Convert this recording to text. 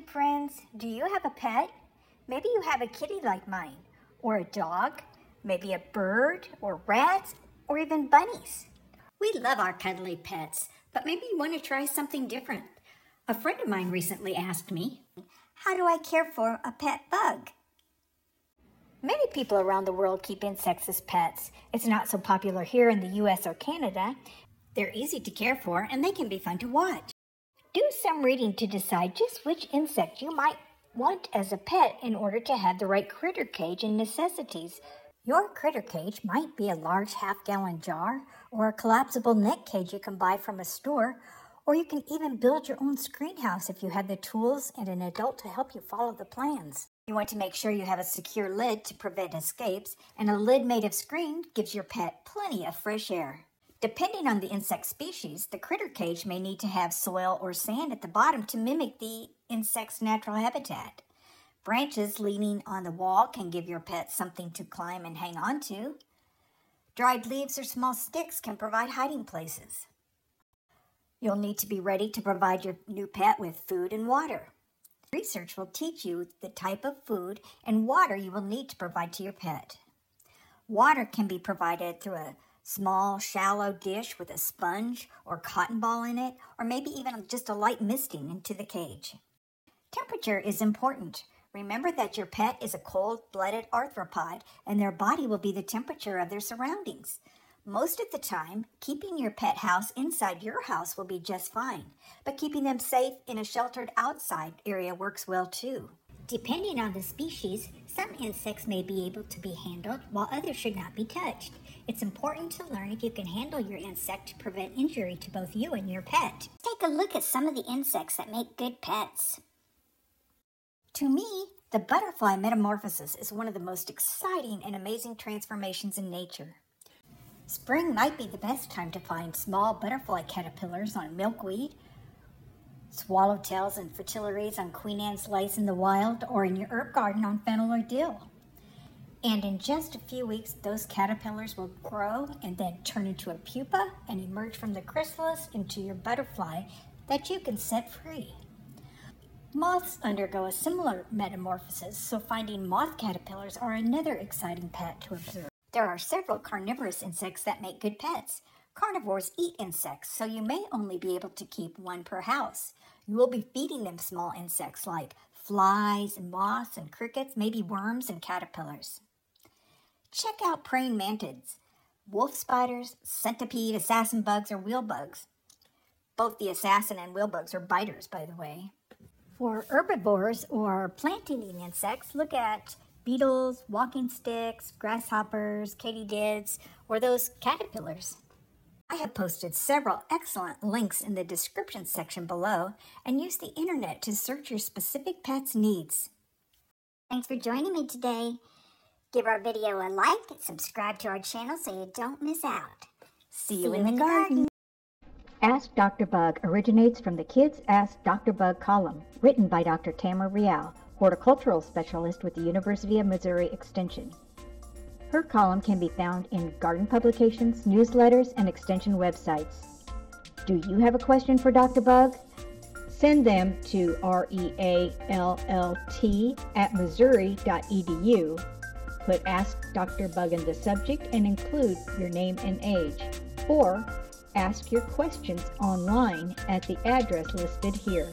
friends. Do you have a pet? Maybe you have a kitty like mine, or a dog, maybe a bird, or rats, or even bunnies. We love our cuddly pets, but maybe you want to try something different. A friend of mine recently asked me, How do I care for a pet bug? Many people around the world keep insects as pets. It's not so popular here in the US or Canada. They're easy to care for and they can be fun to watch. Do some reading to decide just which insect you might want as a pet in order to have the right critter cage and necessities. Your critter cage might be a large half gallon jar or a collapsible net cage you can buy from a store, or you can even build your own screen house if you have the tools and an adult to help you follow the plans. You want to make sure you have a secure lid to prevent escapes, and a lid made of screen gives your pet plenty of fresh air. Depending on the insect species, the critter cage may need to have soil or sand at the bottom to mimic the insect's natural habitat. Branches leaning on the wall can give your pet something to climb and hang on to. Dried leaves or small sticks can provide hiding places. You'll need to be ready to provide your new pet with food and water. Research will teach you the type of food and water you will need to provide to your pet. Water can be provided through a small, shallow dish with a sponge or cotton ball in it, or maybe even just a light misting into the cage. Temperature is important. Remember that your pet is a cold blooded arthropod and their body will be the temperature of their surroundings. Most of the time, keeping your pet house inside your house will be just fine, but keeping them safe in a sheltered outside area works well too. Depending on the species, some insects may be able to be handled while others should not be touched. It's important to learn if you can handle your insect to prevent injury to both you and your pet. Take a look at some of the insects that make good pets. To me, the butterfly metamorphosis is one of the most exciting and amazing transformations in nature. Spring might be the best time to find small butterfly caterpillars on milkweed, swallowtails and fritillaries on Queen Anne's lace in the wild, or in your herb garden on fennel or dill. And in just a few weeks, those caterpillars will grow and then turn into a pupa and emerge from the chrysalis into your butterfly that you can set free. Moths undergo a similar metamorphosis, so finding moth caterpillars are another exciting pet to observe. There are several carnivorous insects that make good pets. Carnivores eat insects, so you may only be able to keep one per house. You will be feeding them small insects like flies and moths and crickets, maybe worms and caterpillars. Check out praying mantids, wolf spiders, centipede, assassin bugs, or wheel bugs. Both the assassin and wheel bugs are biters, by the way. For herbivores or plant eating insects, look at beetles, walking sticks, grasshoppers, katydids, or those caterpillars. I have posted several excellent links in the description section below and use the internet to search your specific pet's needs. Thanks for joining me today. Give our video a like and subscribe to our channel so you don't miss out. See, See you in, in the garden. garden. Ask Dr. Bug originates from the Kids Ask Dr. Bug column, written by Dr. Tamra Reall, horticultural specialist with the University of Missouri Extension. Her column can be found in garden publications, newsletters, and extension websites. Do you have a question for Dr. Bug? Send them to reallt at missouri.edu Put Ask Dr. Bug in the subject and include your name and age. Or ask your questions online at the address listed here.